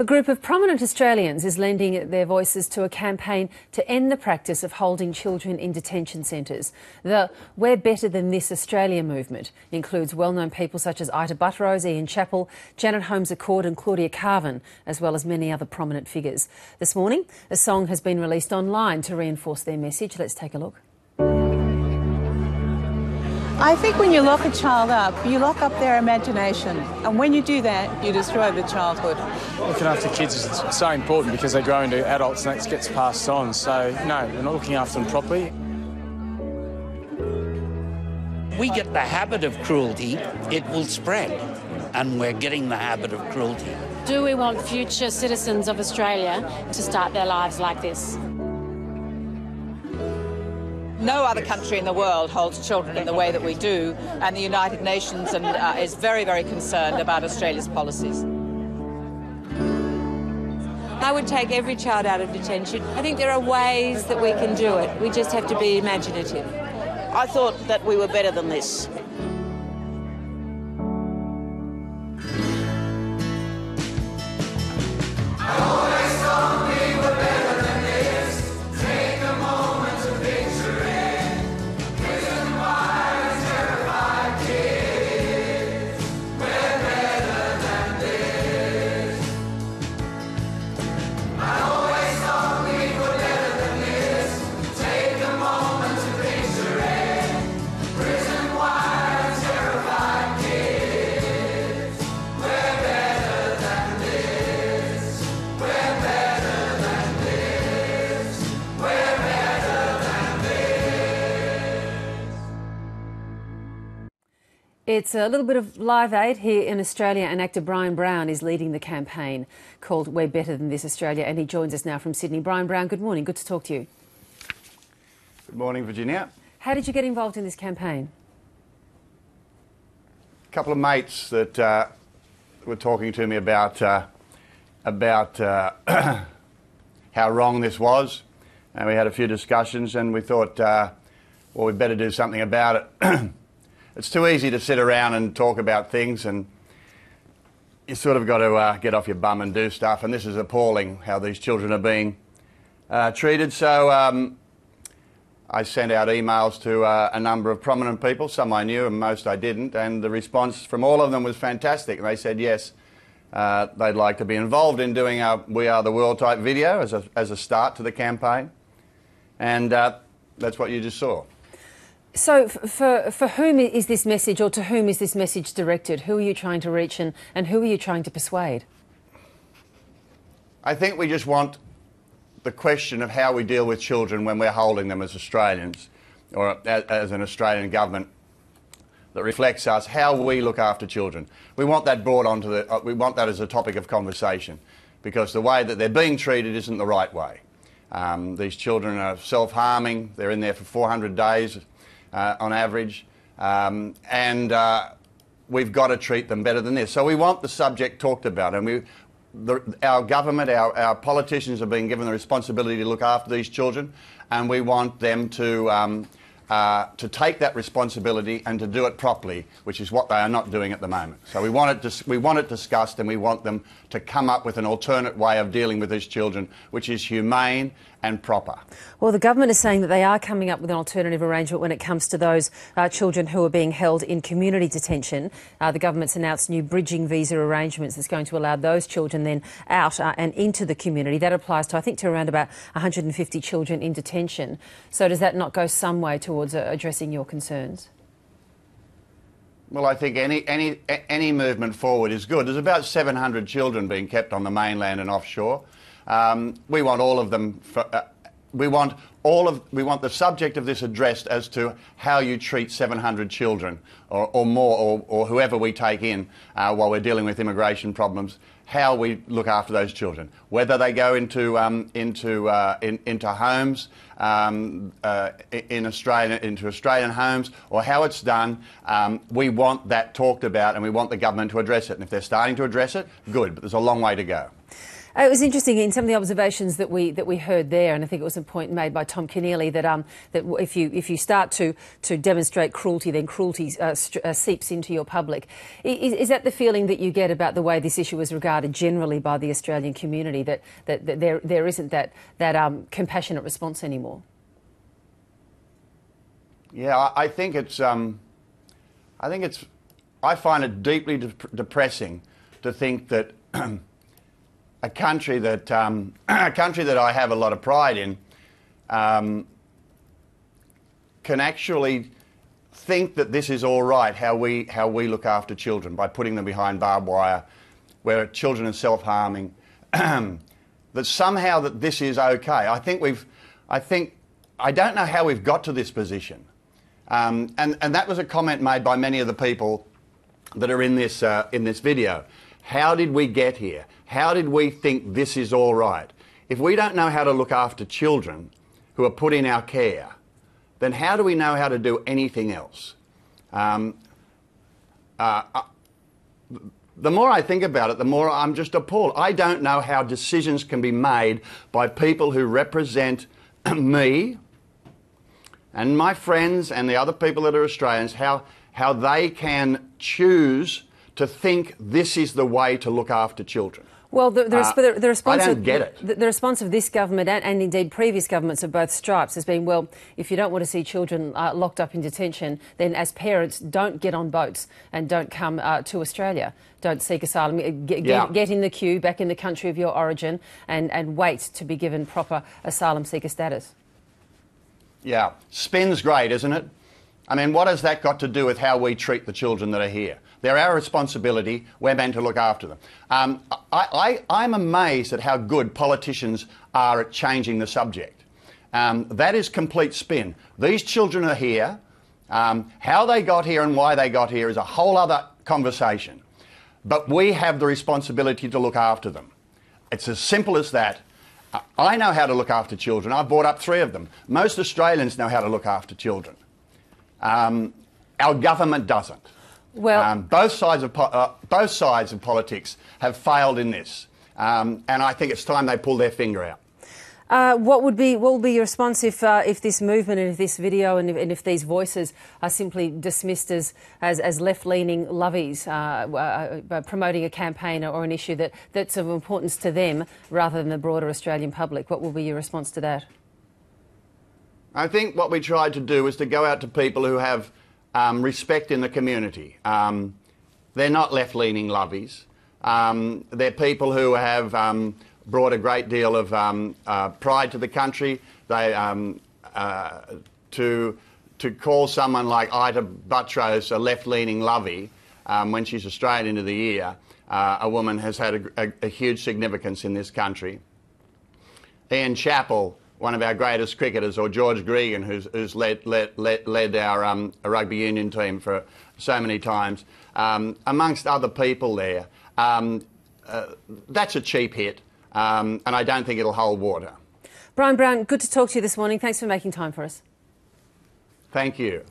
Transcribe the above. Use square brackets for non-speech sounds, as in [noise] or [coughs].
A group of prominent Australians is lending their voices to a campaign to end the practice of holding children in detention centres. The We're Better Than This Australia movement includes well known people such as Ita Buttrose, Ian Chappell, Janet Holmes à Court, and Claudia Karvan, as well as many other prominent figures. This morning, a song has been released online to reinforce their message. Let's take a look. I think when you lock a child up, you lock up their imagination. And when you do that, you destroy the childhood. Looking after kids is so important because they grow into adults and that gets passed on. So, no, we're not looking after them properly. We get the habit of cruelty, it will spread. And we're getting the habit of cruelty. Do we want future citizens of Australia to start their lives like this? No other country in the world holds children in the way that we do, and the United Nations and, uh, is very, very concerned about Australia's policies. I would take every child out of detention. I think there are ways that we can do it. We just have to be imaginative. I thought that we were better than this. It's a little bit of live aid here in Australia, and actor Bryan Brown is leading the campaign called We're Better Than This Australia, and he joins us now from Sydney. Bryan Brown, good morning. Good to talk to you. Good morning, Virginia. How did you get involved in this campaign? A couple of mates that uh, were talking to me about uh, about uh, [coughs] how wrong this was, and we had a few discussions, and we thought, uh, well, we'd better do something about it. [coughs] it's too easy to sit around and talk about things, and you sort of got to uh, get off your bum and do stuff. And this is appalling how these children are being uh, treated. So um, I sent out emails to uh, a number of prominent people. Some I knew, and most I didn't. And the response from all of them was fantastic. They said yes. Uh, they'd like to be involved in doing our We Are the World type video as a, as a start to the campaign. And uh, that's what you just saw. So, for, for whom is this message, or to whom is this message directed? Who are you trying to reach, and, and who are you trying to persuade? I think we just want the question of how we deal with children when we're holding them as Australians, or as, an Australian government that reflects us, how we look after children. We want that brought onto the, uh, we want that as a topic of conversation, because the way that they're being treated isn't the right way. Um, these children are self-harming. They're in there for 400 days uh, on average, um, and uh, we've got to treat them better than this. So we want the subject talked about, and we, the, our government, our, our, politicians are being given the responsibility to look after these children, and we want them to. Um, uh, to take that responsibility and to do it properly, which is what they are not doing at the moment. So we want it, we want it discussed and we want them to come up with an alternate way of dealing with these children, which is humane and proper. Well, the government is saying that they are coming up with an alternative arrangement when it comes to those uh, children who are being held in community detention. Uh, the government's announced new bridging visa arrangements that's going to allow those children then out uh, and into the community. That applies to, I think, to around about 150 children in detention. So does that not go some way towards uh, addressing your concerns? Well, I think any, any, any movement forward is good. There's about 700 children being kept on the mainland and offshore. Um, we want all of them. For, uh, we want all of we want the subject of this addressed as to how you treat 700 children or, or more or, or, whoever we take in uh, while we're dealing with immigration problems. How we look after those children, whether they go into um, into uh, in, into homes um, uh, in Australia into Australian homes, or how it's done. Um, we want that talked about, and we want the government to address it. And if they're starting to address it, good. But there's a long way to go. Uh, it was interesting in some of the observations that we that we heard there, and I think it was a point made by Tom Keneally that um, that if you if you start to to demonstrate cruelty, then cruelty uh, uh, seeps into your public. Is, is, that the feeling that you get about the way this issue is regarded generally by the Australian community? That that, that there there isn't that that um, compassionate response anymore. Yeah, I, I think it's. Um, I think it's. I find it deeply de- depressing to think that [clears throat] a country that um, [clears throat] a country that I have a lot of pride in um, can actually think that this is all right how we how we look after children by putting them behind barbed wire, where children are self harming. [clears throat] that somehow that this is okay. I think we've. I think I don't know how we've got to this position. Um, and, and that was a comment made by many of the people that are in this, uh, in this video. How did we get here? How did we think this is all right? If we don't know how to look after children who are put in our care, then how do we know how to do anything else? Um, uh, uh the more I think about it, the more I'm just appalled. I don't know how decisions can be made by people who represent [clears throat] me and my friends and the other people that are Australians, how, how they can choose to think this is the way to look after children. Well, the, the, uh, the, response I don't get it. The, the, response of this government and, and, indeed previous governments of both stripes has been, well, if you don't want to see children uh, locked up in detention, then as parents, don't get on boats and don't come uh, to Australia. Don't seek asylum. Get, yeah. get, get, in the queue back in the country of your origin and, and wait to be given proper asylum seeker status. Yeah, spin's great, isn't it? I mean, what has that got to do with how we treat the children that are here? They're our responsibility. We're meant to look after them. Um, I, am amazed at how good politicians are at changing the subject. Um, that is complete spin. These children are here. Um, how they got here and why they got here is a whole other conversation. But we have the responsibility to look after them. It's as simple as that. I know how to look after children. I've brought up three of them. Most Australians know how to look after children. Um, our government doesn't. Well, um, both sides of uh, both sides of politics have failed in this, um, and I think it's time they pull their finger out. Uh, what would be what would be your response if uh, if this movement and if this video and if, and if, these voices are simply dismissed as as, as left leaning lovies uh, uh, uh, promoting a campaign or an issue that, that's of importance to them rather than the broader Australian public? What will be your response to that? I think what we tried to do is to go out to people who have um, respect in the community. Um, they're not left leaning lovies. Um, they're people who have um, brought a great deal of um, uh, pride to the country. They um, uh, to to call someone like Ita Buttrose a left-leaning lovey um, when she's Australian into the year, uh, a woman has had a, a, a, huge significance in this country. Ian Chappell, one of our greatest cricketers, or George Gregan, who's, who's led, led, led, led our um, rugby union team for so many times, um, amongst other people there. Um, uh, that's a cheap hit um, and I don't think it'll hold water. Bryan Brown, good to talk to you this morning. Thanks for making time for us. Thank you.